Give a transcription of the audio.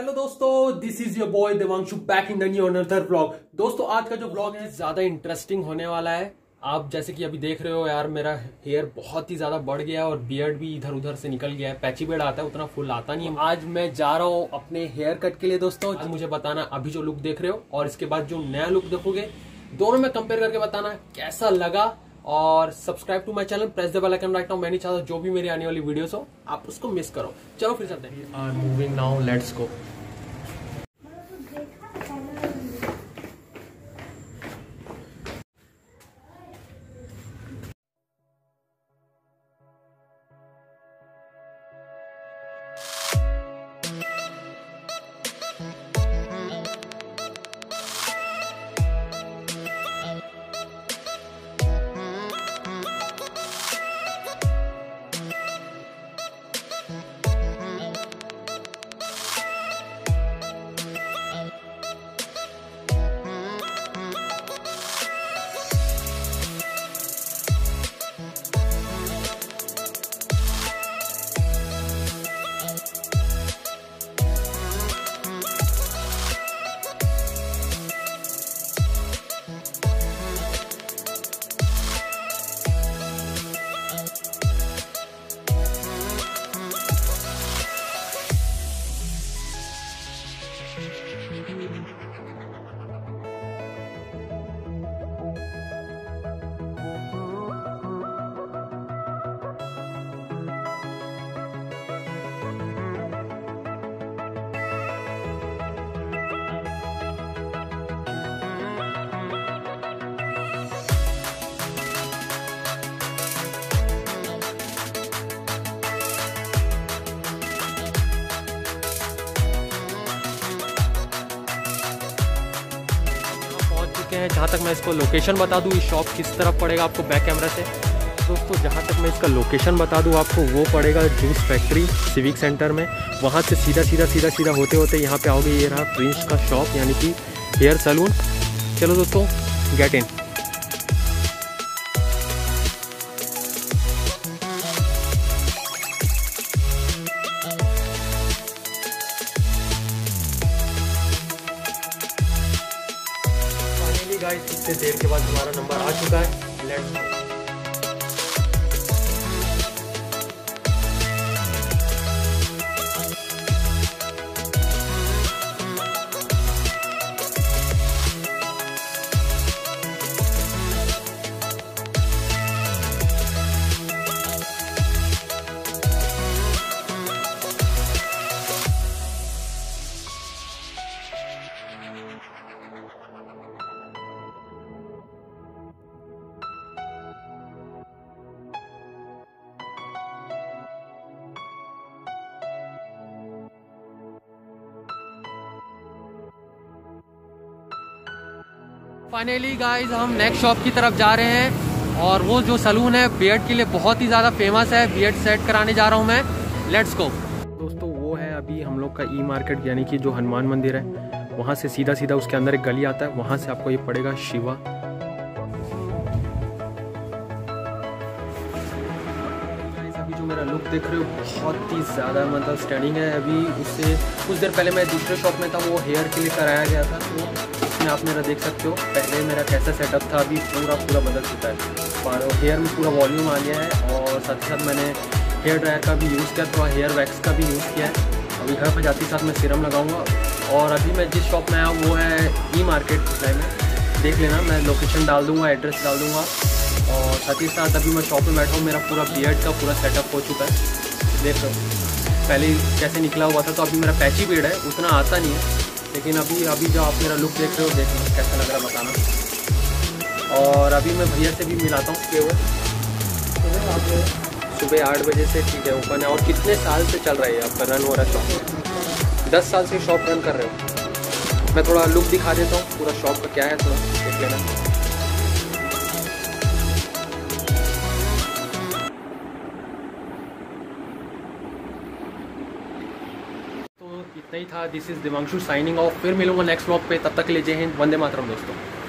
Hello दोस्तों this is your boy Devanshu back in the new another blog दोस्तों, आज का जो ब्लॉग है, ज़्यादा इंटरेस्टिंग होने वाला है। आप जैसे कि अभी देख रहे हो यार, मेरा हेयर बहुत ही ज़्यादा बढ़ गया है और बियर्ड भी इधर उधर से निकल गया है। पैची बेड आता है, उतना फुल आता नहीं है। आज मैं जा रहा हूँ अपने हेयर कट के लिए दोस्तों। आज मुझे बताना अभी जो लुक देख रहे हो और इसके बाद जो नया लुक देखोगे, दोनों में कंपेयर करके बताना कैसा लगा। और subscribe to my channel press the bell icon right now मैं नहीं चाहता जो भी मेरी आने वाली वीडियोस हो, आप उसको मिस करो। चलो फिर चलते हैं। मूविंग नाउ लेट्स गो चुके हैं, जहाँ तक मैं इसको लोकेशन बता दूँ इस शॉप किस तरफ़ पड़ेगा आपको बैक कैमरा से? दोस्तों, जहाँ तक मैं इसका लोकेशन बता दूँ आपको, वो पड़ेगा जूस फैक्ट्री सिविक सेंटर में। वहाँ से सीधा सीधा सीधा सीधा होते होते यहाँ पे आओगे, ये रहा प्रिंस का शॉप यानी कि हेयर सैलून चलो दोस्तों गेट इन गाइस इतने देर के बाद हमारा नंबर आ चुका है. लेट्स फाइनली गाइस हम नेक्स्ट शॉप की तरफ़ जा रहे हैं और वो जो सलून है बियर्ड के लिए बहुत ही ज़्यादा फ़ेमस है। बियर्ड सेट कराने जा रहा हूँ मैं। लेट्स गो दोस्तों, वो है अभी हम लोग का ई मार्केट यानी कि जो हनुमान मंदिर है। वहाँ से सीधा सीधा उसके अंदर एक गली आता है। वहाँ से आपको ये पड़ेगा शिवा। लुक देख रहे हो, बहुत ही ज़्यादा मतलब स्टैंडिंग है। अभी उससे कुछ देर पहले मैं दूसरे शॉप में था, वो हेयर के लिए कराया गया था तो उसमें आप मेरा देख सकते हो, पहले मेरा कैसा सेटअप था, अभी पूरा पूरा बदल चुका है। और हेयर में पूरा वॉल्यूम आ गया है और साथ ही साथ मैंने हेयर ड्रायर का भी यूज़ किया, थोड़ा हेयर वैक्स का भी यूज़ किया है। अभी घर पर जाते साथ मैं सीरम लगाऊँगा। और अभी मैं जिस शॉप में आया वो है ई मार्केट सप्लाई में। देख लेना, मैं लोकेशन डाल दूँगा एड्रेस डाल दूँगा। और साथ ही साथ अभी मैं शॉप में बैठा हूँ, मेरा पूरा बियर्ड का पूरा सेटअप हो चुका है। देख लो, पहले कैसे निकला हुआ था तो अभी मेरा पैची बीड है, उतना आता नहीं है। लेकिन अभी अभी जो आप मेरा लुक देख रहे हो देखना कैसा लग रहा है बताना। और अभी मैं भैया से भी मिलाता हूँ केवल। सुबह आठ बजे से ठीक है ओपन है। और कितने साल से चल रहा है आपका रन हो रहा है शॉप दस साल से शॉप रन कर रहे हो। मैं थोड़ा लुक दिखा देता हूँ, पूरा शॉप का क्या है, थोड़ा देख लेना। इतना ही था। This is Divanshu signing off फिर मिलूँगा नेक्स्ट ब्लॉग पे। तब तक के लिए जय हिंद। वंदे मातरम दोस्तों।